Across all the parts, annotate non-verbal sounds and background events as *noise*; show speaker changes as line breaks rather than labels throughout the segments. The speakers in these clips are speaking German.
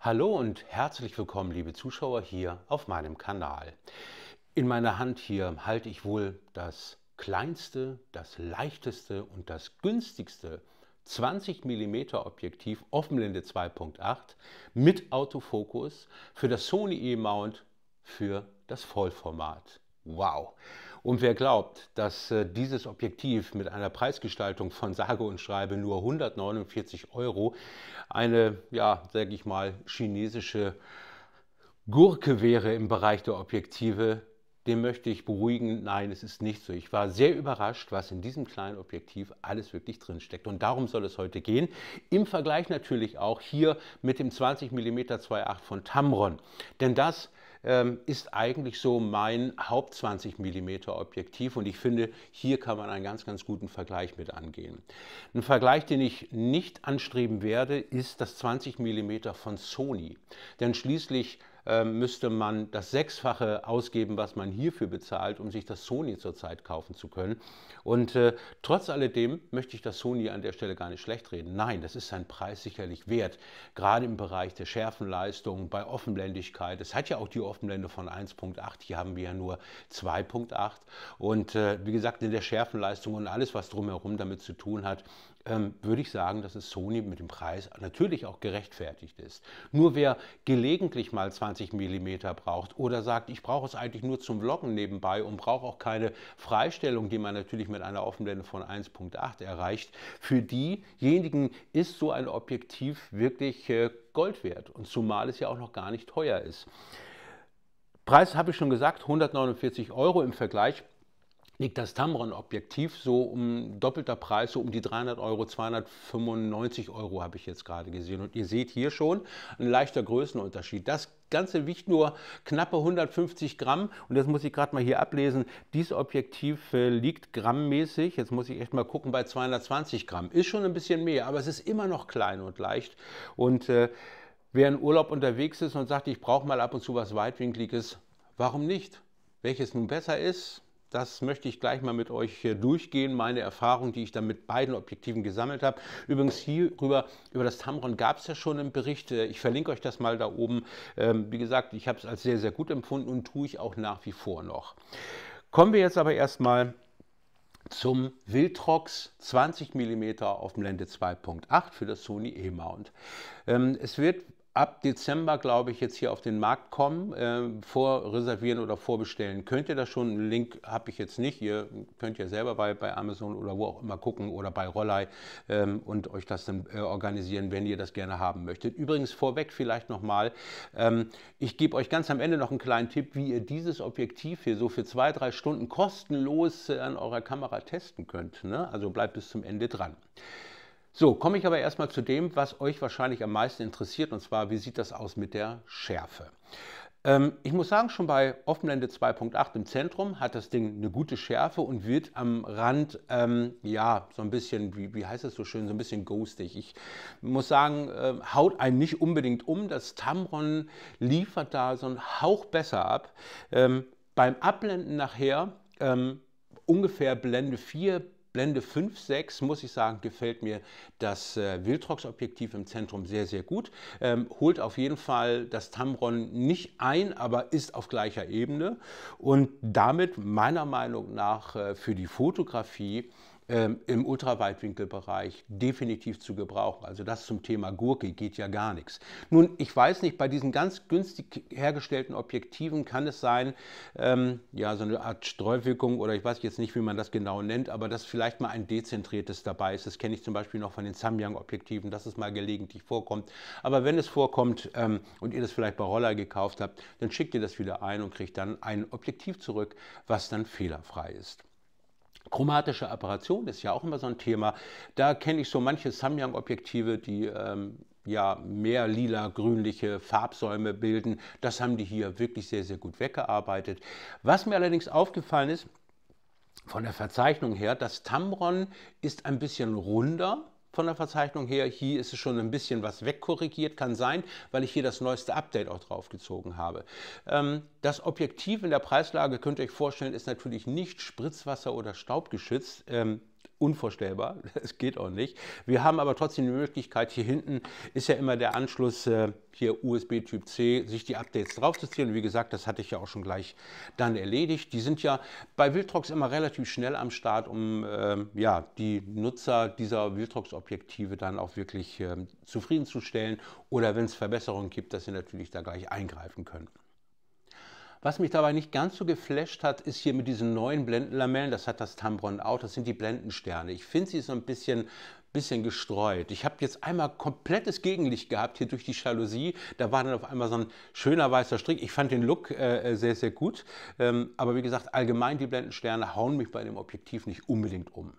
Hallo und herzlich willkommen, liebe Zuschauer, hier auf meinem Kanal. In meiner Hand hier halte ich wohl das kleinste, das leichteste und das günstigste 20 mm Objektiv Offenblende 2.8 mit Autofokus für das Sony E-Mount für das Vollformat. Wow! Und wer glaubt, dass äh, dieses Objektiv mit einer Preisgestaltung von sage und schreibe nur 149 Euro eine, ja, sage ich mal, chinesische Gurke wäre im Bereich der Objektive, dem möchte ich beruhigen, nein, es ist nicht so. Ich war sehr überrascht, was in diesem kleinen Objektiv alles wirklich drin steckt. Und darum soll es heute gehen. Im Vergleich natürlich auch hier mit dem 20 mm 2.8 von Tamron. Denn das ähm, ist eigentlich so mein Haupt 20 mm Objektiv und ich finde, hier kann man einen ganz, ganz guten Vergleich mit angehen. Ein Vergleich, den ich nicht anstreben werde, ist das 20 mm von Sony. Denn schließlich müsste man das Sechsfache ausgeben, was man hierfür bezahlt, um sich das Sony zurzeit kaufen zu können. Und äh, trotz alledem möchte ich das Sony an der Stelle gar nicht schlecht reden. Nein, das ist sein Preis sicherlich wert, gerade im Bereich der Schärfenleistung, bei Offenblendigkeit. Es hat ja auch die Offenblende von 1.8, hier haben wir ja nur 2.8. Und äh, wie gesagt, in der Schärfenleistung und alles, was drumherum damit zu tun hat, ähm, würde ich sagen, dass es Sony mit dem Preis natürlich auch gerechtfertigt ist. Nur wer gelegentlich mal 20 mm braucht oder sagt, ich brauche es eigentlich nur zum Vloggen nebenbei und brauche auch keine Freistellung, die man natürlich mit einer Offenblende von 1.8 erreicht, für diejenigen ist so ein Objektiv wirklich äh, Gold wert und zumal es ja auch noch gar nicht teuer ist. Preis habe ich schon gesagt, 149 Euro im Vergleich liegt das Tamron-Objektiv so um doppelter Preis, so um die 300 Euro, 295 Euro habe ich jetzt gerade gesehen. Und ihr seht hier schon ein leichter Größenunterschied. Das Ganze wiegt nur knappe 150 Gramm und das muss ich gerade mal hier ablesen. Dieses Objektiv äh, liegt grammmäßig, jetzt muss ich echt mal gucken, bei 220 Gramm. Ist schon ein bisschen mehr, aber es ist immer noch klein und leicht. Und äh, wer in Urlaub unterwegs ist und sagt, ich brauche mal ab und zu was Weitwinkliges, warum nicht? Welches nun besser ist, das möchte ich gleich mal mit euch durchgehen, meine Erfahrung, die ich dann mit beiden Objektiven gesammelt habe. Übrigens hierüber, über das Tamron gab es ja schon einen Bericht. Ich verlinke euch das mal da oben. Ähm, wie gesagt, ich habe es als sehr, sehr gut empfunden und tue ich auch nach wie vor noch. Kommen wir jetzt aber erstmal zum Viltrox 20 mm auf dem Blende 2.8 für das Sony E-Mount. Ähm, es wird ab Dezember, glaube ich, jetzt hier auf den Markt kommen. Äh, vorreservieren oder vorbestellen könnt ihr das schon. Einen Link habe ich jetzt nicht. Ihr könnt ja selber bei, bei Amazon oder wo auch immer gucken oder bei Rollei ähm, und euch das dann äh, organisieren, wenn ihr das gerne haben möchtet. Übrigens vorweg vielleicht nochmal, ähm, ich gebe euch ganz am Ende noch einen kleinen Tipp, wie ihr dieses Objektiv hier so für zwei, drei Stunden kostenlos äh, an eurer Kamera testen könnt. Ne? Also bleibt bis zum Ende dran. So, komme ich aber erstmal zu dem, was euch wahrscheinlich am meisten interessiert, und zwar, wie sieht das aus mit der Schärfe? Ähm, ich muss sagen, schon bei Offenblende 2.8 im Zentrum hat das Ding eine gute Schärfe und wird am Rand, ähm, ja, so ein bisschen, wie, wie heißt das so schön, so ein bisschen ghostig. Ich muss sagen, äh, haut einen nicht unbedingt um. Das Tamron liefert da so einen Hauch besser ab. Ähm, beim Abblenden nachher ähm, ungefähr Blende 4 Blende 5, 6 muss ich sagen, gefällt mir das äh, Viltrox-Objektiv im Zentrum sehr, sehr gut. Ähm, holt auf jeden Fall das Tamron nicht ein, aber ist auf gleicher Ebene und damit meiner Meinung nach äh, für die Fotografie ähm, im Ultraweitwinkelbereich definitiv zu gebrauchen. Also das zum Thema Gurke geht ja gar nichts. Nun, ich weiß nicht, bei diesen ganz günstig hergestellten Objektiven kann es sein, ähm, ja, so eine Art Streuwirkung oder ich weiß jetzt nicht, wie man das genau nennt, aber dass vielleicht mal ein dezentriertes dabei ist. Das kenne ich zum Beispiel noch von den Samyang-Objektiven, dass es mal gelegentlich vorkommt. Aber wenn es vorkommt ähm, und ihr das vielleicht bei Roller gekauft habt, dann schickt ihr das wieder ein und kriegt dann ein Objektiv zurück, was dann fehlerfrei ist. Chromatische Apparation ist ja auch immer so ein Thema. Da kenne ich so manche Samyang-Objektive, die ähm, ja mehr lila-grünliche Farbsäume bilden. Das haben die hier wirklich sehr, sehr gut weggearbeitet. Was mir allerdings aufgefallen ist, von der Verzeichnung her, das Tamron ist ein bisschen runder von der Verzeichnung her. Hier ist es schon ein bisschen was wegkorrigiert, kann sein, weil ich hier das neueste Update auch draufgezogen habe. Ähm, das Objektiv in der Preislage, könnt ihr euch vorstellen, ist natürlich nicht Spritzwasser- oder Staubgeschützt. Ähm, unvorstellbar. *laughs* Es geht auch nicht. Wir haben aber trotzdem die Möglichkeit, hier hinten ist ja immer der Anschluss äh, hier USB Typ C, sich die Updates draufzuziehen. Wie gesagt, das hatte ich ja auch schon gleich dann erledigt. Die sind ja bei Wildtrox immer relativ schnell am Start, um äh, ja, die Nutzer dieser Wildtrox-Objektive dann auch wirklich äh, zufriedenzustellen oder wenn es Verbesserungen gibt, dass sie natürlich da gleich eingreifen können. Was mich dabei nicht ganz so geflasht hat, ist hier mit diesen neuen Blendenlamellen, das hat das Tambron auch, das sind die Blendensterne. Ich finde sie so ein bisschen, bisschen gestreut. Ich habe jetzt einmal komplettes Gegenlicht gehabt hier durch die Jalousie. Da war dann auf einmal so ein schöner weißer Strick. Ich fand den Look äh, sehr, sehr gut. Ähm, aber wie gesagt, allgemein die Blendensterne hauen mich bei dem Objektiv nicht unbedingt um.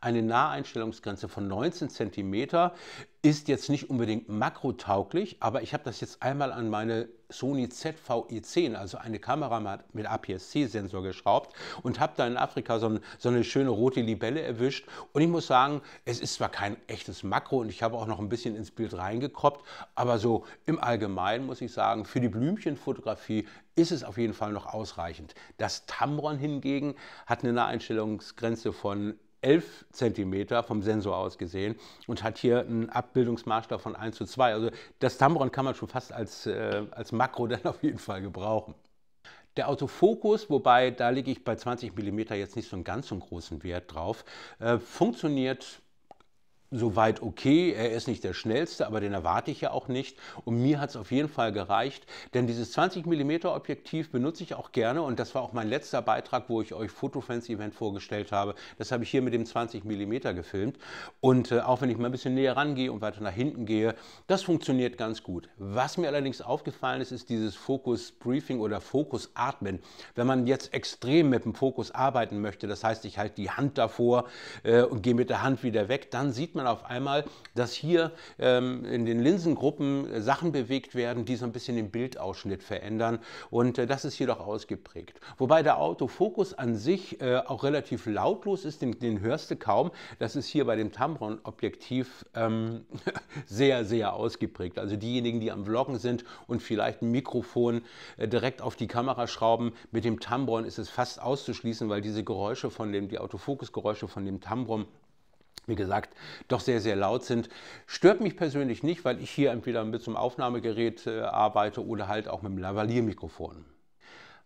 Eine Naheinstellungsgrenze von 19 cm ist jetzt nicht unbedingt makrotauglich, aber ich habe das jetzt einmal an meine Sony ZVE10, also eine Kamera mit APS-C-Sensor geschraubt und habe da in Afrika so, ein, so, eine schöne rote Libelle erwischt. Und ich muss sagen, es ist zwar kein echtes Makro und ich habe auch noch ein bisschen ins Bild reingekroppt, aber so im Allgemeinen muss ich sagen, für die Blümchenfotografie ist es auf jeden Fall noch ausreichend. Das Tamron hingegen hat eine Naheinstellungsgrenze von 11 cm vom Sensor aus gesehen und hat hier einen Abbildungsmaßstab von 1 zu 2. Also das Tamron kann man schon fast als, äh, als Makro *laughs* dann auf jeden Fall gebrauchen. Der Autofokus, wobei da lege ich bei 20 mm jetzt nicht so einen ganz so großen Wert drauf, äh, funktioniert soweit okay. Er ist nicht der schnellste, aber den erwarte ich ja auch nicht. Und mir hat es auf jeden Fall gereicht, denn dieses 20 mm Objektiv benutze ich auch gerne und das war auch mein letzter Beitrag, wo ich euch Fotofans Event vorgestellt habe. Das habe ich hier mit dem 20 mm gefilmt und äh, auch wenn ich mal ein bisschen näher rangehe und weiter nach hinten gehe, das funktioniert ganz gut. Was mir allerdings aufgefallen ist, ist dieses Fokus Briefing oder Fokus Atmen. Wenn man jetzt extrem mit dem Fokus arbeiten möchte, das heißt, ich halte die Hand davor äh, und gehe mit der Hand wieder weg, dann sieht man man auf einmal, dass hier ähm, in den Linsengruppen äh, Sachen bewegt werden, die so ein bisschen den Bildausschnitt verändern. Und äh, das ist hier doch ausgeprägt. Wobei der Autofokus an sich äh, auch relativ lautlos ist, den, den, hörst du kaum. Das ist hier bei dem Tamron-Objektiv ähm, *laughs* sehr, sehr ausgeprägt. Also diejenigen, die am Vloggen sind und vielleicht ein Mikrofon äh, direkt auf die Kamera schrauben, mit dem Tambron ist es fast auszuschließen, weil diese Geräusche von dem, die Autofokusgeräusche von dem Tambron wie gesagt, doch sehr, sehr laut sind. Stört mich persönlich nicht, weil ich hier entweder mit einem Aufnahmegerät äh, arbeite oder halt auch mit einem Lavalier-Mikrofon.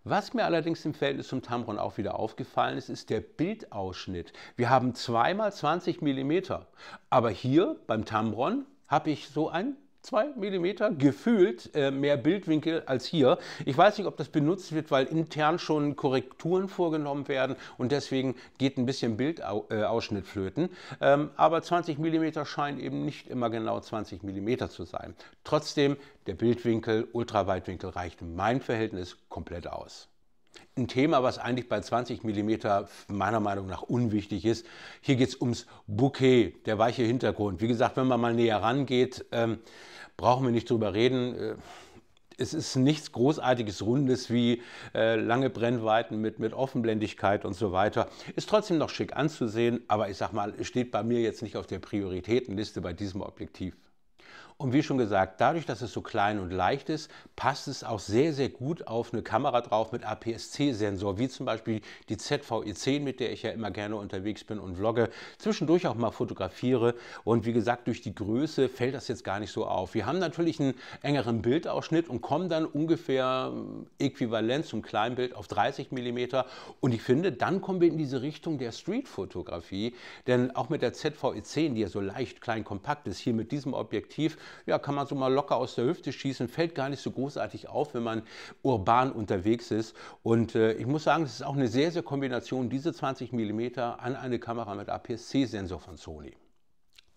Was mir allerdings im Verhältnis zum Tamron auch wieder aufgefallen ist, ist der Bildausschnitt. Wir haben zweimal 20 mm, aber hier beim Tamron habe ich so ein 2 mm gefühlt äh, mehr Bildwinkel als hier. Ich weiß nicht, ob das benutzt wird, weil intern schon Korrekturen vorgenommen werden und deswegen geht ein bisschen Bildausschnitt äh, flöten. Ähm, aber 20 mm scheint eben nicht immer genau 20 mm zu sein. Trotzdem, der Bildwinkel, Ultraweitwinkel reicht in meinem Verhältnis komplett aus ein Thema, was eigentlich bei 20 mm meiner Meinung nach unwichtig ist. Hier geht es ums Bouquet, der weiche Hintergrund. Wie gesagt, wenn man mal näher rangeht, ähm, brauchen wir nicht drüber reden. Äh, es ist nichts Großartiges, Rundes wie äh, lange Brennweiten mit, mit Offenblendigkeit und so weiter. Ist trotzdem noch schick anzusehen, aber ich sag mal, steht bei mir jetzt nicht auf der Prioritätenliste bei diesem Objektiv. Und wie schon gesagt, dadurch, dass es so klein und leicht ist, passt es auch sehr, sehr gut auf eine Kamera drauf mit APS-C-Sensor, wie zum Beispiel die ZVE10, mit der ich ja immer gerne unterwegs bin und vlogge, zwischendurch auch mal fotografiere. Und wie gesagt, durch die Größe fällt das jetzt gar nicht so auf. Wir haben natürlich einen engeren Bildausschnitt und kommen dann ungefähr äh, äquivalent zum Kleinbild auf 30 mm. Und ich finde, dann kommen wir in diese Richtung der Street-Fotografie, denn auch mit der ZVE10, die ja so leicht klein kompakt ist, hier mit diesem Objektiv, ja, kann man so mal locker aus der Hüfte schießen, fällt gar nicht so großartig auf, wenn man urban unterwegs ist. Und äh, ich muss sagen, es ist auch eine sehr, sehr Kombination, diese 20 mm an eine Kamera mit APS-C-Sensor von Sony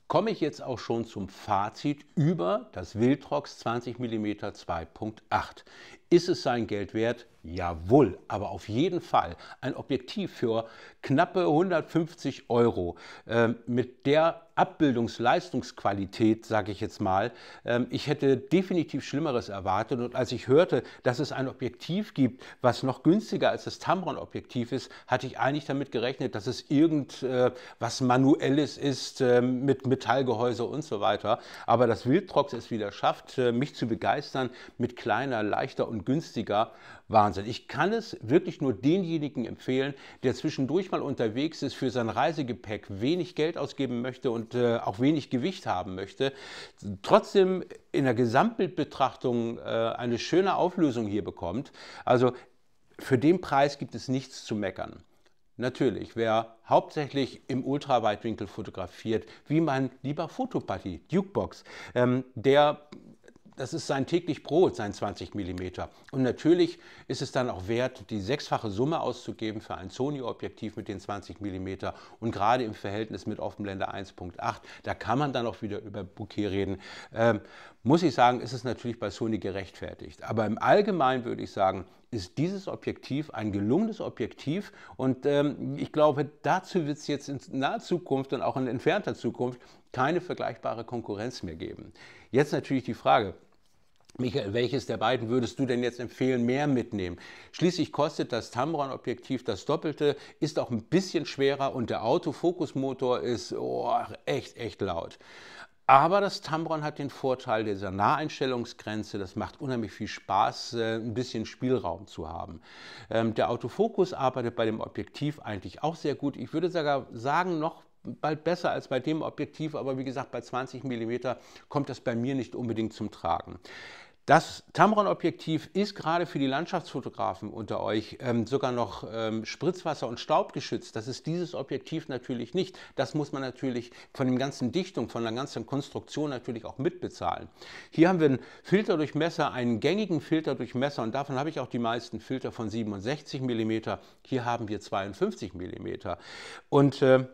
komme ich jetzt auch schon zum Fazit über das Wildrox 20 mm 2.8. Ist es sein Geld wert? Jawohl, aber auf jeden Fall ein Objektiv für knappe 150 Euro äh, mit der Abbildungsleistungsqualität, sage ich jetzt mal. Ähm, ich hätte definitiv Schlimmeres erwartet und als ich hörte, dass es ein Objektiv gibt, was noch günstiger als das Tamron-Objektiv ist, hatte ich eigentlich damit gerechnet, dass es irgendwas äh, Manuelles ist äh, mit Metallgehäuse und so weiter. Aber das Wildtrox es wieder schafft, äh, mich zu begeistern mit kleiner, leichter und und günstiger. Wahnsinn. Ich kann es wirklich nur denjenigen empfehlen, der zwischendurch mal unterwegs ist, für sein Reisegepäck wenig Geld ausgeben möchte und äh, auch wenig Gewicht haben möchte, trotzdem in der Gesamtbildbetrachtung äh, eine schöne Auflösung hier bekommt. Also für den Preis gibt es nichts zu meckern. Natürlich, wer hauptsächlich im Ultraweitwinkel fotografiert, wie mein lieber Fotopatty, Dukebox, ähm, der das ist sein täglich Brot, sein 20 mm. Und natürlich ist es dann auch wert, die sechsfache Summe auszugeben für ein Sony-Objektiv mit den 20 mm. Und gerade im Verhältnis mit Offenblende 1.8, da kann man dann auch wieder über Bouquet reden. Ähm, muss ich sagen, ist es natürlich bei Sony gerechtfertigt. Aber im Allgemeinen würde ich sagen, ist dieses Objektiv ein gelungenes Objektiv und ähm, ich glaube, dazu wird es jetzt in naher Zukunft und auch in entfernter Zukunft keine vergleichbare Konkurrenz mehr geben. Jetzt natürlich die Frage, Michael, welches der beiden würdest du denn jetzt empfehlen, mehr mitnehmen? Schließlich kostet das Tamron-Objektiv das Doppelte, ist auch ein bisschen schwerer und der Autofokusmotor ist oh, echt, echt laut. Aber das Tamron hat den Vorteil dieser Naheinstellungsgrenze. Das macht unheimlich viel Spaß, äh, ein bisschen Spielraum zu haben. Ähm, der Autofokus arbeitet bei dem Objektiv eigentlich auch sehr gut. Ich würde sogar sagen, noch bald besser als bei dem Objektiv, aber wie gesagt, bei 20 mm kommt das bei mir nicht unbedingt zum Tragen. Das Tamron-Objektiv ist gerade für die Landschaftsfotografen unter euch ähm, sogar noch ähm, Spritzwasser- und Staubgeschützt. Das ist dieses Objektiv natürlich nicht. Das muss man natürlich von dem ganzen Dichtung, von der ganzen Konstruktion natürlich auch mitbezahlen. Hier haben wir einen Filterdurchmesser, einen gängigen Filterdurchmesser und davon habe ich auch die meisten Filter von 67 mm. Hier haben wir 52 mm. Und äh,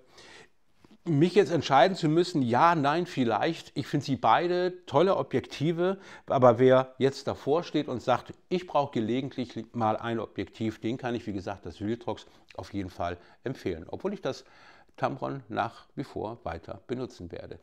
mich jetzt entscheiden zu müssen, ja, nein, vielleicht. Ich finde sie beide tolle Objektive, aber wer jetzt davor steht und sagt, ich brauche gelegentlich mal ein Objektiv, den kann ich, wie gesagt, das Wildrox auf jeden Fall empfehlen, obwohl ich das Tamron nach wie vor weiter benutzen werde.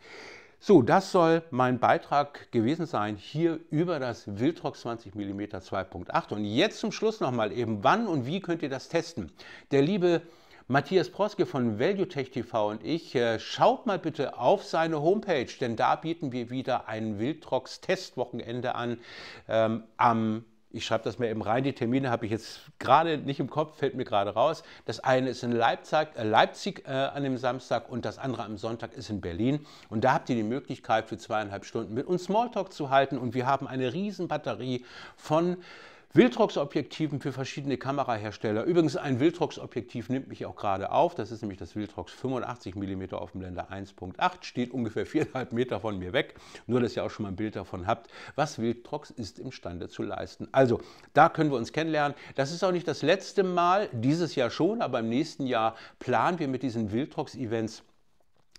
So, das soll mein Beitrag gewesen sein hier über das Wildrox 20 mm 2.8. Und jetzt zum Schluss nochmal eben, wann und wie könnt ihr das testen? Der liebe Matthias Proske von ValueTech TV und ich, äh, schaut mal bitte auf seine Homepage, denn da bieten wir wieder ein Wildrox-Testwochenende an ähm, am ich schreibe das mal eben rein, die Termine habe ich jetzt gerade nicht im Kopf, fällt mir gerade raus. Das eine ist in Leipzig, äh, Leipzig äh, an dem Samstag und das andere am Sonntag ist in Berlin. Und da habt ihr die Möglichkeit für zweieinhalb Stunden mit uns Smalltalk zu halten und wir haben eine riesen Batterie von Wildrox-Objektiven für verschiedene Kamerahersteller. Übrigens, ein Wildrox-Objektiv nimmt mich auch gerade auf. Das ist nämlich das Wildrox 85 mm auf dem Blende 1.8. Steht ungefähr 4,5 Meter von mir weg. Nur, dass ihr auch schon mal ein Bild davon habt, was Wildrox ist imstande zu leisten. Also, da können wir uns kennenlernen. Das ist auch nicht das letzte Mal, dieses Jahr schon, aber im nächsten Jahr planen wir mit diesen Wildrox-Events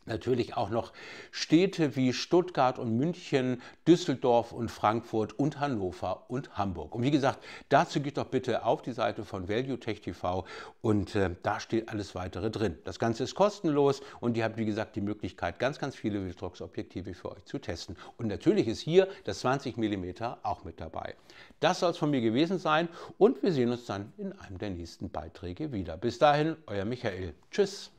natürlich auch noch Städte wie Stuttgart und München, Düsseldorf und Frankfurt und Hannover und Hamburg. Und wie gesagt, dazu geht doch bitte auf die Seite von ValueTech TV und äh, da steht alles weitere drin. Das Ganze ist kostenlos und ihr habt wie gesagt die Möglichkeit, ganz, ganz viele Wildrox-Objektive für euch zu testen. Und natürlich ist hier das 20 mm auch mit dabei. Das soll es von mir gewesen sein und wir sehen uns dann in einem der nächsten Beiträge wieder. Bis dahin, euer Michael. Tschüss.